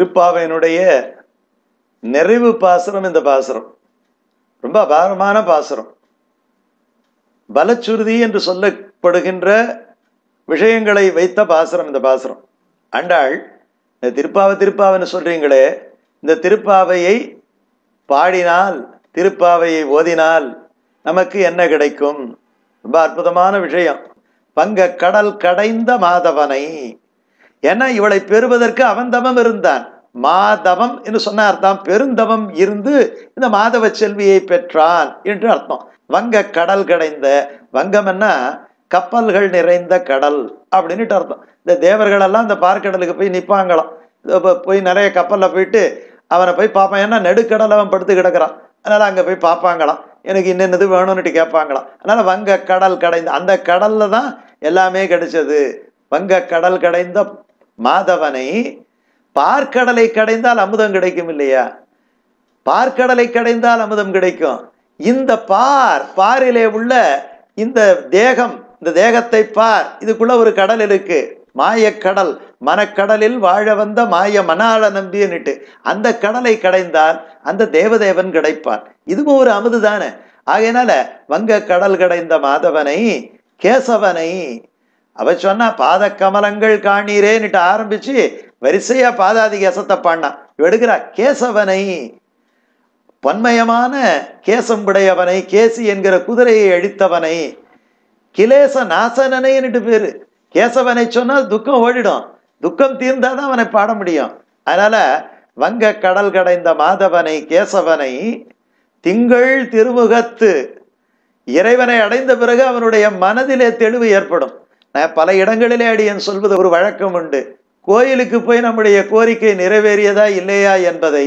திருப்பாவையினுடைய நிறைவு பாசனம் இந்த பாசரம். ரொம்ப அபாரமான பாசரம். பலச்சுருதி என்று சொல்லப்படுகின்ற விஷயங்களை வைத்த பாசரம் இந்த பாசரம். அண்டாள் இந்த திருப்பாவை திருப்பாவைன்னு சொல்றீங்களே இந்த திருப்பாவையை பாடினால் திருப்பாவையை ஓதினால் நமக்கு என்ன கிடைக்கும்? ரொம்ப அற்புதமான விஷயம். பங்க கடல் கடைந்த மாதவனை ஏன்னா இவளை பெறுவதற்கு அவன் தவம் இருந்தான். மாதவம் என்று சொன்ன அர்த்தம் பெருந்தவம் இருந்து இந்த மாதவ செல்வியை பெற்றான் என்று அர்த்தம். வங்க கடல் கடைந்த வங்கம்னா கப்பல்கள் நிறைந்த கடல் அப்படின்னுட்டு அர்த்தம். இந்த தேவர்கள் எல்லாம் இந்த பார்க்கடலுக்கு போய் நிற்பாங்களாம் போய் நிறைய கப்பலில் போயிட்டு அவனை போய் பார்ப்பான். ஏன்னா நெடுக்கடல் அவன் படுத்து கிடக்குறான். அதனால் அங்கே போய் பார்ப்பாங்களாம். எனக்கு இன்னென்னது வேணும்னுட்டு கேட்பாங்களாம். அதனால் வங்க கடல் கடைந்த அந்த கடலில் தான் எல்லாமே கிடைச்சது. வங்க கடல் கடைந்த மாதவனை பார்க்கடலை கடைந்தால் அமுதம் கிடைக்கும் இல்லையா? பார்க்கடலை கடைந்தால் அமுதம் கிடைக்கும். இந்த பார் பாரிலே உள்ள இந்த தேகம் இந்த தேகத்தை பார் இதுக்குள்ள ஒரு கடல் இருக்கு. மாயக்கடல் மனக்கடலில் வாழ வந்த மாய மணாள நம்பியன்னுட்டு அந்த கடலை கடைந்தால் அந்த தேவதேவன் கிடைப்பான். இதுவும் ஒரு அமுது தானே ஆகையினால வங்க கடல் கடைந்த மாதவனை கேசவனை அவ சொன்னா பாத கமலங்கள் காணீரேன்னுட்டு ஆரம்பிச்சு வரிசையா பாதாதி கேசத்தை பாடினான் எடுக்கிறா கேசவனை பன்மயமான கேசம் உடையவனை கேசி என்கிற குதிரையை அழித்தவனை கிலேச நாசனனைன்னுட்டு பேரு. கேசவனை சொன்னால் துக்கம் ஓடிடும். துக்கம் தீர்ந்தாதான் அவனை பாட முடியும். அதனால வங்க கடல் கடைந்த மாதவனை கேசவனை திங்கள் திருமுகத்து இறைவனை அடைந்த பிறகு அவனுடைய மனதிலே தெளிவு ஏற்படும். நான் பல இடங்களிலே அடியன் சொல்வது ஒரு வழக்கம் உண்டு. கோயிலுக்கு போய் நம்முடைய கோரிக்கை நிறைவேறியதா இல்லையா என்பதை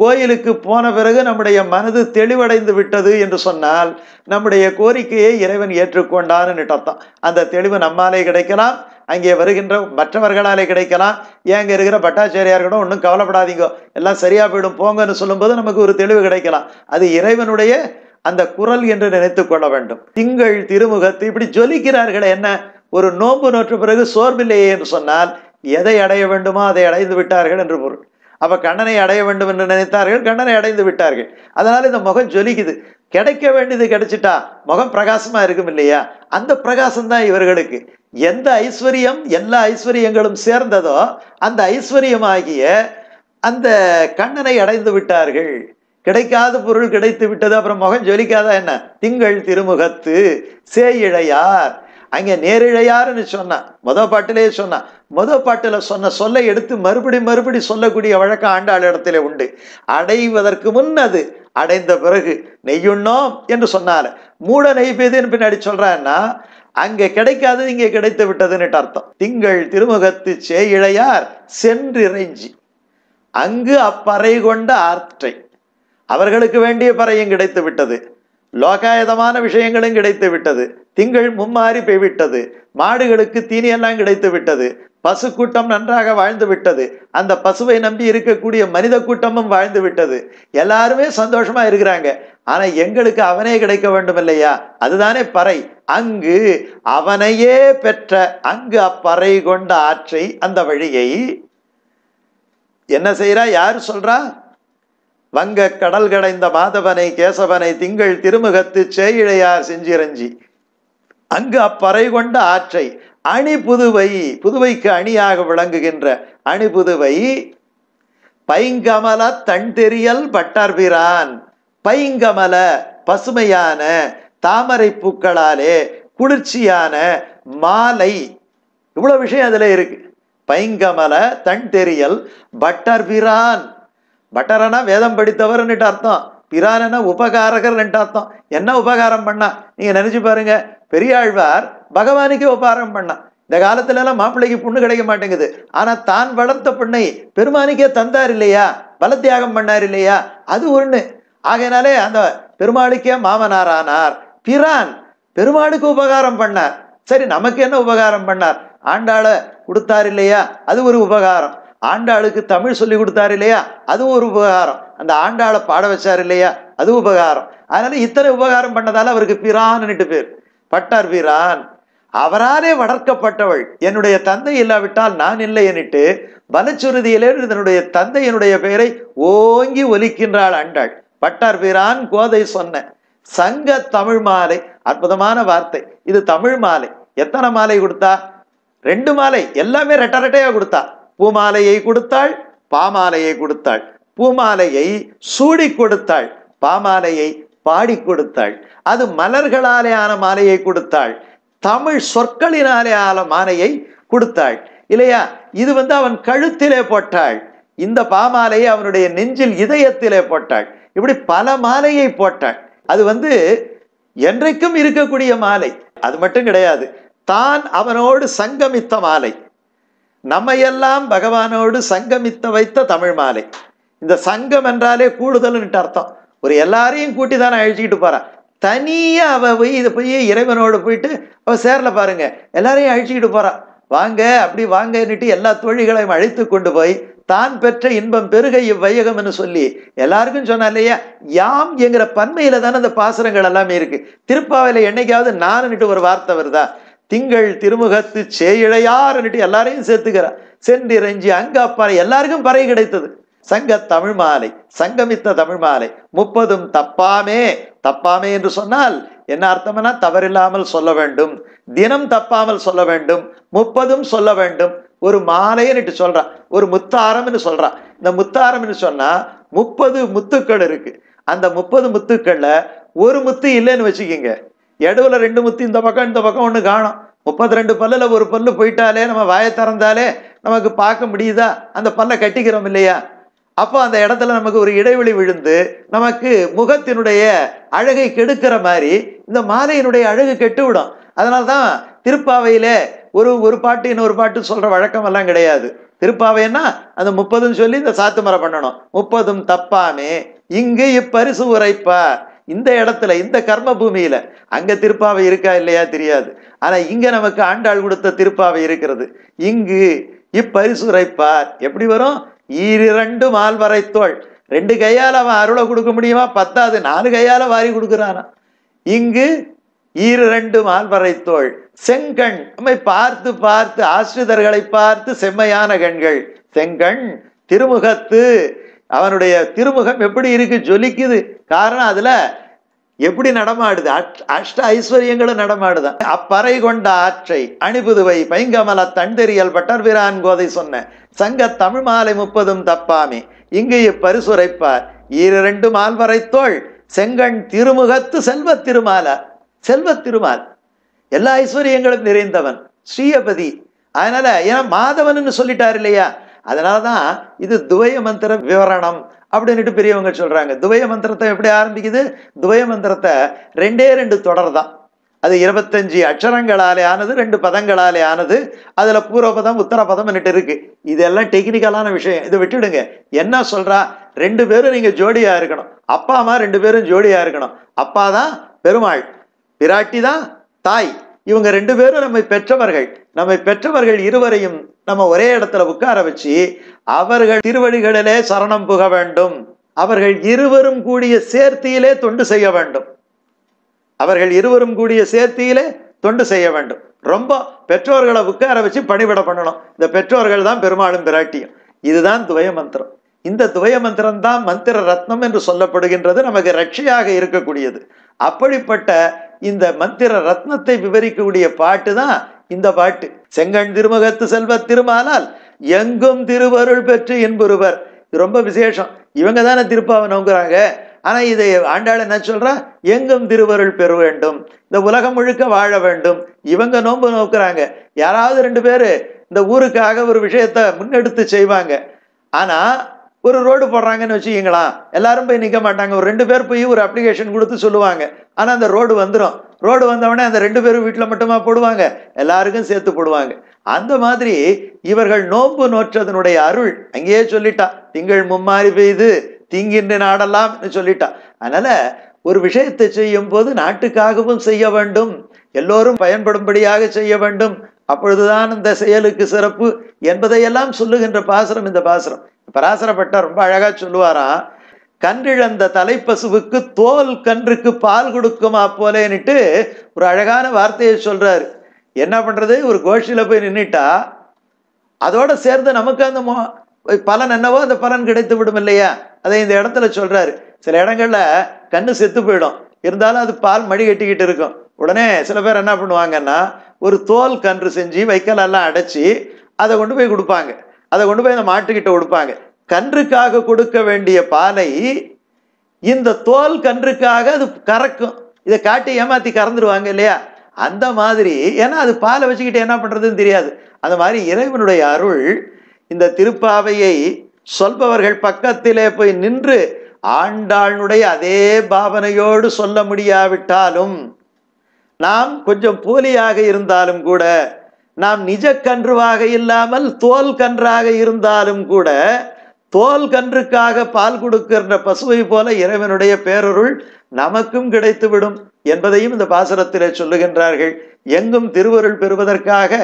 கோயிலுக்கு போன பிறகு நம்முடைய மனது தெளிவடைந்து விட்டது என்று சொன்னால் நம்முடைய கோரிக்கையை இறைவன் ஏற்றுக்கொண்டான்னு அர்த்தம். அந்த தெளிவு நம்மாலே கிடைக்கலாம் அங்கே வருகின்ற மற்றவர்களாலே கிடைக்கலாம். ஏங்க இருக்கிற பட்டாச்சாரியார் கூட ஒன்றும் கவலைப்படாதீங்க எல்லாம் சரியாக போயிடும் போங்கன்னு சொல்லும்போது நமக்கு ஒரு தெளிவு கிடைக்கலாம். அது இறைவனுடைய அந்த குரல் என்று நினைத்து கொள்ள வேண்டும். திங்கள் திருமுகத்து இப்படி ஜொலிக்கிறார்களே என்ன? ஒரு நோன்பு நோற்ற பிறகு சோர்வில்லையே என்று சொன்னால் எதை அடைய வேண்டுமோ அதை அடைந்து விட்டார்கள் என்று பொருள். அப்போ கண்ணனை அடைய வேண்டும் என்று நினைத்தார்கள் கண்ணனை அடைந்து விட்டார்கள். அதனால் இந்த முகம் ஜொலிக்குது. கிடைக்க வேண்டியது கிடைச்சிட்டா முகம் பிரகாசமாக இருக்கும் இல்லையா? அந்த பிரகாசம் தான் இவர்களுக்கு. எந்த ஐஸ்வர்யம் எல்லா ஐஸ்வர்யங்களும் சேர்ந்ததோ அந்த ஐஸ்வர்யமாகிய அந்த கண்ணனை அடைந்து விட்டார்கள். கிடைக்காத பொருள் கிடைத்து விட்டது அப்புறம் முகம் ஜொலிக்காதா என்ன? திங்கள் திருமுகத்து சேயிழையார் அங்கே நேரிழையார்னு சொன்னான். மொதல் பாட்டிலே சொன்னான். மொதல் பாட்டில் சொன்ன சொல்லை எடுத்து மறுபடி மறுபடி சொல்லக்கூடிய வழக்கம் ஆண்டாள் இடத்துல உண்டு. அடைவதற்கு முன் அது அடைந்த பிறகு நெய்யுண்ணோம் என்று சொன்னால மூட நெய்பேதுன்னு பின்னாடி சொல்றான்னா அங்கே கிடைக்காதது இங்கே கிடைத்து விட்டதுன்னுட்டு அர்த்தம். திங்கள் திருமுகத்து சேயிழையார் சென்றிறைஞ்சி. அங்கு அப்பறை கொண்ட ஆற்றை. அவர்களுக்கு வேண்டிய பறையும் கிடைத்து விட்டது. லோகாயதமான விஷயங்களும் கிடைத்து விட்டது. திங்கள் மும்மாறி போய்விட்டது. மாடுகளுக்கு தீனி எல்லாம் கிடைத்து விட்டது. பசு கூட்டம் நன்றாக வாழ்ந்து விட்டது. அந்த பசுவை நம்பி இருக்கக்கூடிய மனித கூட்டமும் வாழ்ந்து விட்டது. எல்லாருமே சந்தோஷமா இருக்கிறாங்க. ஆனா எங்களுக்கு அவனே கிடைக்க வேண்டும் இல்லையா அதுதானே பறை. அங்கு அவனையே பெற்ற அங்கு அப்பறை கொண்ட ஆற்றை அந்த வழியை என்ன செய்யறா யார் சொல்றா? வங்க கடல் கடைந்த மாதவனை கேசவனை திங்கள் திருமுகத்து சேயிழையார் செஞ்சிரஞ்சி அங்கு அப்பறை கொண்ட ஆற்றை அணி புதுவை புதுவைக்கு அணியாக விளங்குகின்ற அணி புதுவை பைங்கமல தன் தெரியல் பட்டார்பிரான் பைங்கமல பசுமையான தாமரை பூக்களாலே குளிர்ச்சியான மாலை. இவ்வளவு விஷயம் அதுல இருக்கு. பைங்கமல தன் தெரியல் பட்டர்பிரான். பட்டரனா வேதம் படித்தவர்னுட்டு அர்த்தம். பிரானனா உபகாரகர்ன்ட்டு அர்த்தம். என்ன உபகாரம் பண்ணா? நீங்க நினைச்சு பாருங்க. பெரியாழ்வார் பகவானுக்கே உபகாரம் பண்ணா. இந்த காலத்துல எல்லாம் மாப்பிள்ளைக்கு பொண்ணு கிடைக்க மாட்டேங்குது. ஆனா தான் வளர்த்த பெண்ணை பெருமானுக்கே தந்தார் இல்லையா? பலத்தியாகம் பண்ணார் இல்லையா? அது ஒண்ணு. ஆகையினாலே அந்த பெருமாளுக்கே மாமனாரானார். பிரான் பெருமாளுக்கு உபகாரம் பண்ணார். சரி நமக்கு என்ன உபகாரம் பண்ணார்? ஆண்டாள கொடுத்தார் இல்லையா? அது ஒரு உபகாரம். ஆண்டாளுக்கு தமிழ் சொல்லி கொடுத்தாரு இல்லையா? அதுவும் ஒரு உபகாரம். அந்த ஆண்டாளை பாட வச்சார் இல்லையா? அது உபகாரம். அதனால இத்தனை உபகாரம் பண்ணதால அவருக்கு பிரான்னுட்டு பேர் பட்டார் பிரான் அவராலே வளர்க்கப்பட்டவள். என்னுடைய தந்தை இல்லாவிட்டால் நான் இல்லை எனிட்டு தன்னுடைய தந்தை தந்தையினுடைய பெயரை ஓங்கி ஒலிக்கின்றாள் அண்டாள் பட்டார் பிரான் கோதை சொன்ன சங்க தமிழ் மாலை. அற்புதமான வார்த்தை. இது தமிழ் மாலை. எத்தனை மாலை கொடுத்தா? ரெண்டு மாலை. எல்லாமே ரெட்ட ரெட்டையா கொடுத்தா. பூமாலையை கொடுத்தாள் பாமாலையை கொடுத்தாள். பூமாலையை சூடி கொடுத்தாள் பாமாலையை பாடி கொடுத்தாள். அது மலர்களாலே ஆன மாலையை கொடுத்தாள். தமிழ் சொற்களினாலே ஆன மாலையை கொடுத்தாள். இல்லையா? இது வந்து அவன் கழுத்திலே போட்டாள். இந்த பாமாலையை அவனுடைய நெஞ்சில் இதயத்திலே போட்டாள். இப்படி பல மாலையை போட்டாள். அது வந்து என்றைக்கும் இருக்கக்கூடிய மாலை. அது மட்டும் கிடையாது. தான் அவனோடு சங்கமித்த மாலை. நம்மையெல்லாம் பகவானோடு சங்கமித்த வைத்த தமிழ் மாலை. இந்த சங்கம் என்றாலே கூடுதல்னுட்டு அர்த்தம். ஒரு எல்லாரையும் கூட்டி தானே அழிச்சிக்கிட்டு போகிறான் தனியாக அவள் போய் இதை போய் இறைவனோடு போயிட்டு அவள் சேரல பாருங்க. எல்லாரையும் அழிச்சிக்கிட்டு போகிறான் வாங்க அப்படி வாங்கன்னுட்டு எல்லா தோழிகளையும் அழைத்து கொண்டு போய் தான் பெற்ற இன்பம் பெருக இவ்வையகம்னு சொல்லி எல்லாருக்கும் சொன்னா இல்லையா? யாம் என்கிற பன்மையில தானே அந்த பாசுரங்கள் எல்லாமே இருக்கு. திருப்பாவையில் என்னைக்காவது நானுன்னுட்டு ஒரு வார்த்தை வருதா? திங்கள் திருமுகத்து சேயிழையார்னுட்டு எல்லாரையும் சேர்த்துக்கிறா. சென்றிரஞ்சி அங்காப்பாறை எல்லாருக்கும் பறை கிடைத்தது. சங்க தமிழ் மாலை சங்கமித்த தமிழ் மாலை முப்பதும் தப்பாமே தப்பாமே என்று சொன்னால் என்ன அர்த்தம்னா தவறில்லாமல் சொல்ல வேண்டும். தினம் தப்பாமல் சொல்ல வேண்டும். முப்பதும் சொல்ல வேண்டும். ஒரு மாலைன்னு சொல்றான் ஒரு முத்தாரம்னு சொல்றான் இந்த முத்தாரம்னு சொன்னா முப்பது முத்துக்கள் இருக்கு. அந்த முப்பது முத்துக்கள்ல ஒரு முத்து இல்லைன்னு வச்சுக்கிங்க. எடுவுல ரெண்டு முத்து இந்த பக்கம் இந்த பக்கம் ஒன்று காணும். முப்பத்தி ரெண்டு பல்லில் ஒரு பல்லு போயிட்டாலே நம்ம வாயை திறந்தாலே நமக்கு பார்க்க முடியுதா? அந்த பல்லை கட்டிக்கிறோம் இல்லையா? அப்போ அந்த இடத்துல நமக்கு ஒரு இடைவெளி விழுந்து நமக்கு முகத்தினுடைய அழகை கெடுக்கிற மாதிரி இந்த மாலையினுடைய அழகு கெட்டு விடும் அதனால தான் திருப்பாவையிலே ஒரு ஒரு பாட்டு இன்னொரு பாட்டு சொல்கிற வழக்கமெல்லாம் கிடையாது. திருப்பாவைன்னா அந்த முப்பதுன்னு சொல்லி இந்த சாத்து மரம் பண்ணணும். முப்பதும் தப்பாமே இங்கு இப்பரிசு உரைப்பார். இந்த இடத்துல இந்த கர்ம பூமியில அங்க திருப்பாவை இருக்கா இல்லையா தெரியாது. ஆனா இங்க நமக்கு ஆண்டாள் கொடுத்த திருப்பாவை இருக்கிறது. இங்கு இப்பரிசுரைப்பார். எப்படி வரும்? ஈரிரண்டு மால்வரை தோள். ரெண்டு கையால அவன் அருளை கொடுக்க முடியுமா? பத்தாது. நாலு கையால வாரி கொடுக்குறானா? இங்கு ஈரிரண்டு மால்வரை தோள். செங்கண். நம்மை பார்த்து பார்த்து ஆசிரிதர்களை பார்த்து செம்மையான கண்கள். செங்கண் திருமுகத்து அவனுடைய திருமுகம் எப்படி இருக்கு ஜொலிக்குது? காரணம் அதுல எப்படி நடமாடுது? அஷ்ட ஐஸ்வர்யங்களும் நடமாடுதான் அப்பறை கொண்ட ஆற்றை அணிபுதுவை பைங்கமல தண்டெறியல் பட்டர்பிரான் கோதை சொன்ன சங்க தமிழ் மாலை முப்பதும் தப்பாமே. இங்கு இப்பரிசுரைப்பார் ஈரிரண்டு மால்வரைத்தோள் செங்கண் திருமுகத்து செல்வ திருமால செல்வத் திருமால். எல்லா ஐஸ்வர்யங்களும் நிறைந்தவன் ஸ்ரீயபதி. அதனால ஏன்னா மாதவன் சொல்லிட்டார் இல்லையா? அதனாலதான் இது துவய மந்திர விவரணம் அப்படின்னுட்டு பெரியவங்க சொல்கிறாங்க துவய மந்திரத்தை எப்படி ஆரம்பிக்குது? துவய மந்திரத்தை ரெண்டே ரெண்டு தொடர் தான் அது இருபத்தஞ்சு அக்ஷரங்களாலே ஆனது ரெண்டு பதங்களாலே ஆனது அதில் பூர்வபதம் உத்தரபதம் இருக்கு. இதெல்லாம் டெக்னிக்கலான விஷயம். இதை விட்டுடுங்க. என்ன சொல்கிறா ரெண்டு பேரும் நீங்கள் ஜோடியாக இருக்கணும். அப்பா அம்மா ரெண்டு பேரும் ஜோடியாக இருக்கணும். அப்பா தான் பெருமாள். பிராட்டி தான் தாய். இவங்க ரெண்டு பேரும் நம்மை பெற்றவர்கள். நம்மை பெற்றவர்கள் இருவரையும் நம்ம ஒரே இடத்துல உட்கார வச்சு அவர்கள் திருவடிகளிலே சரணம் புக வேண்டும். அவர்கள் இருவரும் கூடிய சேர்த்தியிலே தொண்டு செய்ய வேண்டும். அவர்கள் இருவரும் கூடிய சேர்த்தியிலே தொண்டு செய்ய வேண்டும். ரொம்ப பெற்றோர்களை உட்கார வச்சு பணிவிட பண்ணணும். இந்த பெற்றோர்கள் தான் பெருமாளும் பிராட்டியும். இதுதான் துவய மந்திரம். இந்த துவய மந்திரம் தான் மந்திர ரத்னம் என்று சொல்லப்படுகின்றது நமக்கு ரட்சையாக இருக்கக்கூடியது. அப்படிப்பட்ட இந்த மந்திர ரத்னத்தை விவரிக்கக்கூடிய பாட்டு தான் இந்த பாட்டு. செங்கண் திருமுகத்து செல்வ திருமாலால் எங்கும் திருவருள் பெற்று என்பொருவர். ரொம்ப விசேஷம். இவங்க தானே திருப்பாவை நோங்குறாங்க ஆனால் இதை ஆண்டாள் என்ன சொல்றா? எங்கும் திருவருள் பெற வேண்டும். இந்த உலகம் முழுக்க வாழ வேண்டும். இவங்க நோன்பு நோக்குறாங்க. யாராவது ரெண்டு பேர் இந்த ஊருக்காக ஒரு விஷயத்த முன்னெடுத்து செய்வாங்க. ஆனால் ஒரு ரோடு போடுறாங்கன்னு வச்சுக்கிங்களா? எல்லாரும் போய் நிற்க மாட்டாங்க. ஒரு ரெண்டு பேர் போய் ஒரு அப்ளிகேஷன் கொடுத்து சொல்லுவாங்க. ஆனால் அந்த ரோடு வந்துடும் ரோடு வந்தவொடனே அந்த ரெண்டு பேரும் வீட்டில் மட்டுமா போடுவாங்க? எல்லாருக்கும் சேர்த்து போடுவாங்க. அந்த மாதிரி இவர்கள் நோன்பு நோற்றதனுடைய அருள் அங்கேயே சொல்லிட்டா. திங்கள் மும்மாறி பெய்து தீங்கின்ற நாடலாம்னு சொல்லிட்டா. அதனால ஒரு விஷயத்தை செய்யும் போது நாட்டுக்காகவும் செய்ய வேண்டும். எல்லோரும் பயன்படும்படியாக செய்ய வேண்டும். அப்பொழுதுதான் இந்த செயலுக்கு சிறப்பு என்பதையெல்லாம் சொல்லுகின்ற பாசுரம் இந்த பாசுரம். பராசரப்பட்ட ரொம்ப அழகா சொல்லுவாராம் கன்றிழந்த தலைப்பசுவுக்கு தோல் கன்றுக்கு பால் கொடுக்குமா போலேன்னுட்டு ஒரு அழகான வார்த்தையை சொல்றாரு. என்ன பண்றது? ஒரு கோஷ்டியில போய் நின்றுட்டா அதோட சேர்ந்து நமக்கு அந்த மோ- பலன் என்னவோ அந்த பலன் கிடைத்து விடும் இல்லையா? அதை இந்த இடத்துல சொல்றாரு. சில இடங்கள்ல கண்ணு செத்து போயிடும். இருந்தாலும் அது பால் மடி கட்டிக்கிட்டு இருக்கும். உடனே சில பேர் என்ன பண்ணுவாங்கன்னா ஒரு தோல் கன்று செஞ்சு வைக்கலெல்லாம் அடைச்சி அதை கொண்டு போய் கொடுப்பாங்க. அதை கொண்டு போய் அந்த மாட்டுக்கிட்ட கொடுப்பாங்க. கன்றுக்காக கொடுக்க வேண்டிய பாலை இந்த தோல் கன்றுக்காக அது கறக்கும். இதை காட்டி ஏமாத்தி கறந்துருவாங்க இல்லையா? அந்த மாதிரி ஏன்னா அது பாலை வச்சுக்கிட்டு என்ன பண்ணுறதுன்னு தெரியாது. அந்த மாதிரி இறைவனுடைய அருள் இந்த திருப்பாவையை சொல்பவர்கள் பக்கத்திலே போய் நின்று ஆண்டாளுடைய அதே பாவனையோடு சொல்ல முடியாவிட்டாலும் நாம் கொஞ்சம் போலியாக இருந்தாலும் கூட நாம் நிஜ கன்றுவாக இல்லாமல் தோல் கன்றாக இருந்தாலும் கூட தோல் கன்றுக்காக பால் கொடுக்கின்ற பசுவை போல இறைவனுடைய பேரருள் நமக்கும் கிடைத்துவிடும் என்பதையும் இந்த பாசுரத்திலே சொல்லுகின்றார்கள். எங்கும் திருவருள் பெறுவதற்காக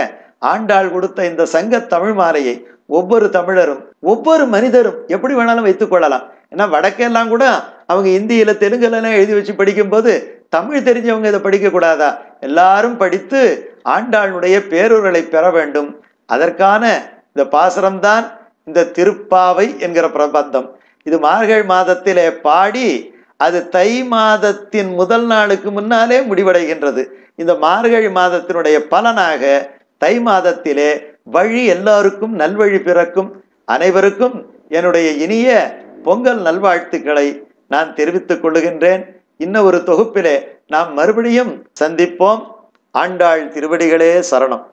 ஆண்டாள் கொடுத்த இந்த சங்க தமிழ் மாலையை ஒவ்வொரு தமிழரும் ஒவ்வொரு மனிதரும் எப்படி வேணாலும் வைத்துக் கொள்ளலாம். ஏன்னா வடக்கெல்லாம் கூட அவங்க இந்தியில தெலுங்குலாம் எல்லாம் எழுதி வச்சு படிக்கும்போது தமிழ் தெரிஞ்சவங்க இதை படிக்க கூடாதா எல்லாரும் படித்து ஆண்டாளுடைய பேரூர்களை பெற வேண்டும். அதற்கான இந்த பாசரம்தான் இந்த திருப்பாவை என்கிற பிரபந்தம். இது மார்கழி மாதத்திலே பாடி அது தை மாதத்தின் முதல் நாளுக்கு முன்னாலே முடிவடைகின்றது. இந்த மார்கழி மாதத்தினுடைய பலனாக தை மாதத்திலே வழி எல்லாருக்கும் நல்வழி பிறக்கும் அனைவருக்கும் என்னுடைய இனிய பொங்கல் நல்வாழ்த்துக்களை நான் தெரிவித்துக் கொள்ளுகின்றேன். இன்னும் ஒரு தொகுப்பிலே நாம் மறுபடியும் சந்திப்போம். ஆண்டாள் திருவடிகளே சரணம்.